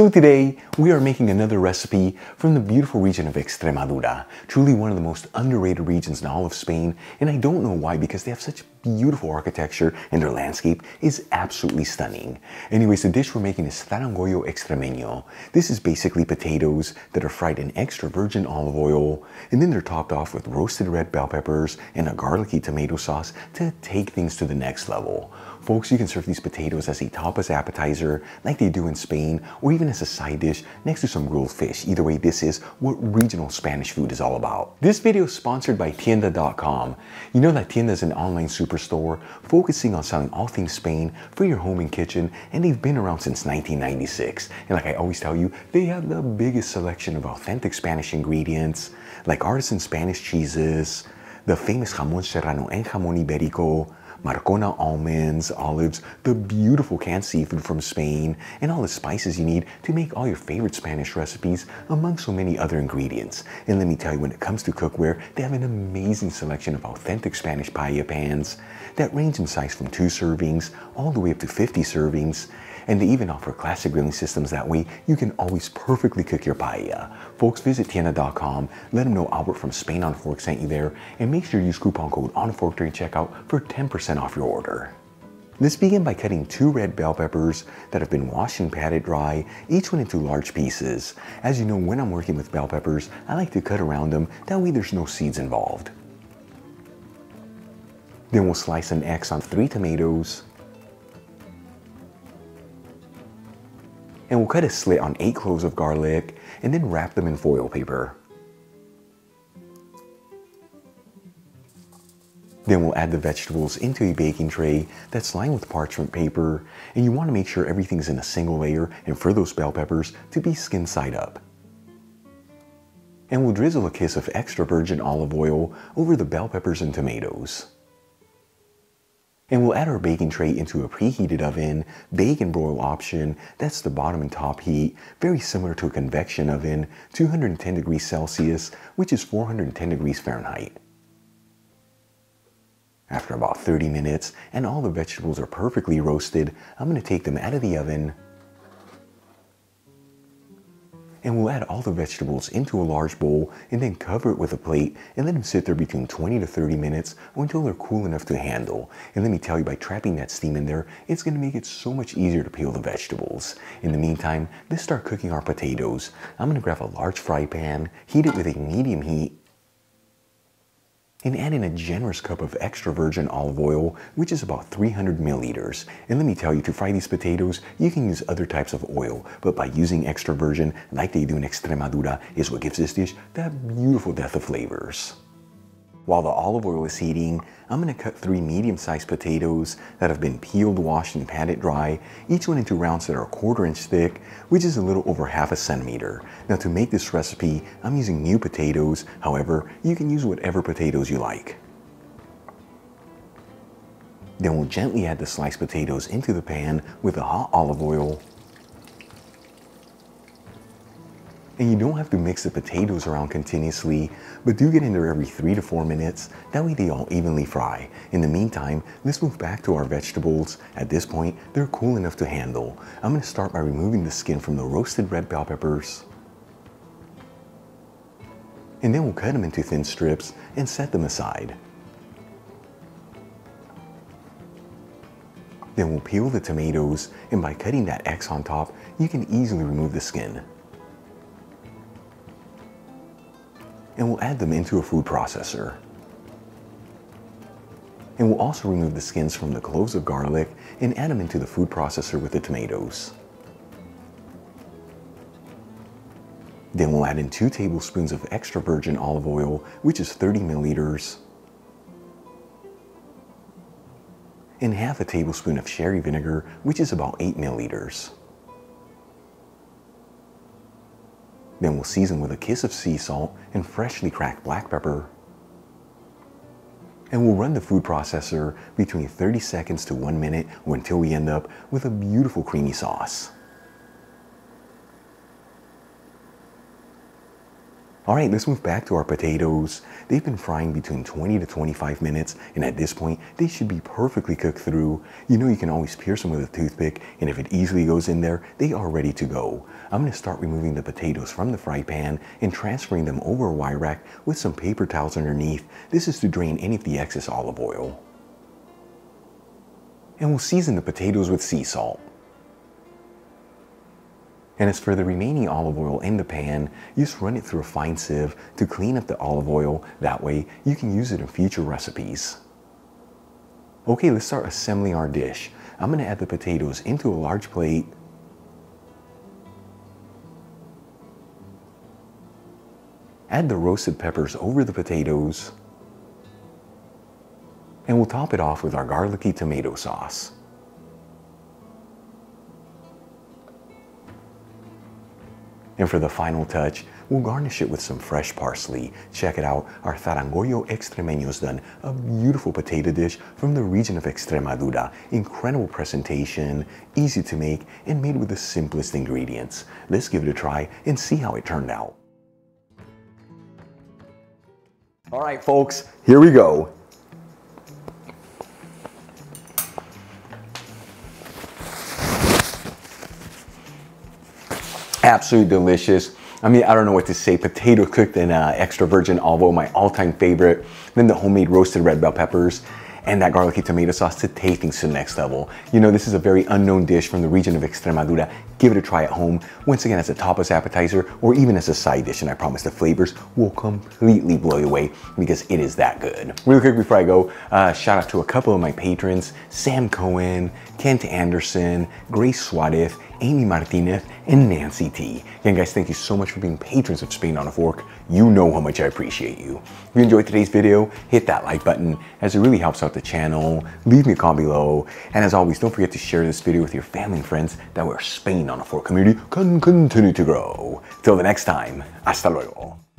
So today, we are making another recipe from the beautiful region of Extremadura, truly one of the most underrated regions in all of Spain, and I don't know why because they have such beautiful architecture and their landscape is absolutely stunning. Anyways, the dish we're making is zarangollo extremeño. This is basically potatoes that are fried in extra virgin olive oil, and then they're topped off with roasted red bell peppers and a garlicky tomato sauce to take things to the next level. Folks, you can serve these potatoes as a tapas appetizer like they do in Spain, or even as a side dish next to some grilled fish. Either way, this is what regional Spanish food is all about. This video is sponsored by Tienda.com. You know that Tienda is an online superstore focusing on selling all things Spain for your home and kitchen, and they've been around since 1996. And like I always tell you, they have the biggest selection of authentic Spanish ingredients, like artisan Spanish cheeses, the famous jamón serrano and jamón ibérico, Marcona almonds, olives, the beautiful canned seafood from Spain, and all the spices you need to make all your favorite Spanish recipes among so many other ingredients. And let me tell you, when it comes to cookware, they have an amazing selection of authentic Spanish paella pans that range in size from two servings all the way up to 50 servings and they even offer classic grilling systems that way you can always perfectly cook your paella. Folks, visit Tienda.com, let them know Albert from Spain on Fork sent you there, and make sure you use coupon code ONFORK during checkout for 10% off your order. Let's begin by cutting two red bell peppers that have been washed and patted dry, each one into large pieces. As you know, when I'm working with bell peppers, I like to cut around them, that way there's no seeds involved. Then we'll slice an X on three tomatoes, and we'll cut a slit on 8 cloves of garlic and then wrap them in foil paper. Then we'll add the vegetables into a baking tray that's lined with parchment paper and you want to make sure everything's in a single layer and for those bell peppers to be skin side up. And we'll drizzle a kiss of extra virgin olive oil over the bell peppers and tomatoes. And we'll add our baking tray into a preheated oven, bake and broil option, that's the bottom and top heat, very similar to a convection oven, 210 degrees Celsius, which is 410 degrees Fahrenheit. After about 30 minutes and all the vegetables are perfectly roasted, I'm going to take them out of the oven and we'll add all the vegetables into a large bowl and then cover it with a plate and let them sit there between 20 to 30 minutes or until they're cool enough to handle. And let me tell you, by trapping that steam in there, it's gonna make it so much easier to peel the vegetables. In the meantime, let's start cooking our potatoes. I'm gonna grab a large fry pan, heat it with a medium heat, and add in a generous cup of extra virgin olive oil, which is about 300 milliliters. And let me tell you, to fry these potatoes, you can use other types of oil, but by using extra virgin, like they do in Extremadura, is what gives this dish that beautiful depth of flavors. While the olive oil is heating, I'm going to cut three medium-sized potatoes that have been peeled, washed, and patted dry, each one into rounds that are a quarter inch thick, which is a little over half a centimeter. Now to make this recipe, I'm using new potatoes, however, you can use whatever potatoes you like. Then we'll gently add the sliced potatoes into the pan with the hot olive oil And you don't have to mix the potatoes around continuously, but do get in there every three to four minutes. That way they all evenly fry. In the meantime, let's move back to our vegetables. At this point, they're cool enough to handle. I'm gonna start by removing the skin from the roasted red bell peppers. And then we'll cut them into thin strips and set them aside. Then we'll peel the tomatoes, and by cutting that X on top, you can easily remove the skin. And we'll add them into a food processor. And we'll also remove the skins from the cloves of garlic and add them into the food processor with the tomatoes. Then we'll add in two tablespoons of extra virgin olive oil, which is 30 milliliters, and half a tablespoon of sherry vinegar, which is about 8 milliliters. Then we'll season with a kiss of sea salt and freshly cracked black pepper. And we'll run the food processor between 30 seconds to one minute or until we end up with a beautiful creamy sauce. All right, let's move back to our potatoes. They've been frying between 20 to 25 minutes, and at this point, they should be perfectly cooked through. You know you can always pierce them with a toothpick, and if it easily goes in there, they are ready to go. I'm gonna start removing the potatoes from the fry pan and transferring them over a wire rack with some paper towels underneath. This is to drain any of the excess olive oil. And we'll season the potatoes with sea salt. And as for the remaining olive oil in the pan, you just run it through a fine sieve to clean up the olive oil. That way you can use it in future recipes. Okay, let's start assembling our dish. I'm gonna add the potatoes into a large plate. Add the roasted peppers over the potatoes. And we'll top it off with our garlicky tomato sauce. And for the final touch, we'll garnish it with some fresh parsley. Check it out, our Zarangollo Extremeño's done, a beautiful potato dish from the region of Extremadura. Incredible presentation, easy to make, and made with the simplest ingredients. Let's give it a try and see how it turned out. All right, folks, here we go. Absolutely delicious. I mean, I don't know what to say. Potato cooked in uh, extra virgin olive oil, my all-time favorite. Then the homemade roasted red bell peppers and that garlicky tomato sauce to take things to the next level. You know, this is a very unknown dish from the region of Extremadura. Give it a try at home, once again as a tapas appetizer or even as a side dish, and I promise the flavors will completely blow you away because it is that good. Really quick before I go, uh, shout out to a couple of my patrons, Sam Cohen, Kent Anderson, Grace Suarez, Amy Martinez, and Nancy T. Again, guys, thank you so much for being patrons of Spain on a Fork. You know how much I appreciate you. If you enjoyed today's video, hit that like button as it really helps out the channel. Leave me a comment below. And as always, don't forget to share this video with your family and friends that way our Spain on a Fork community can continue to grow. Till the next time, hasta luego.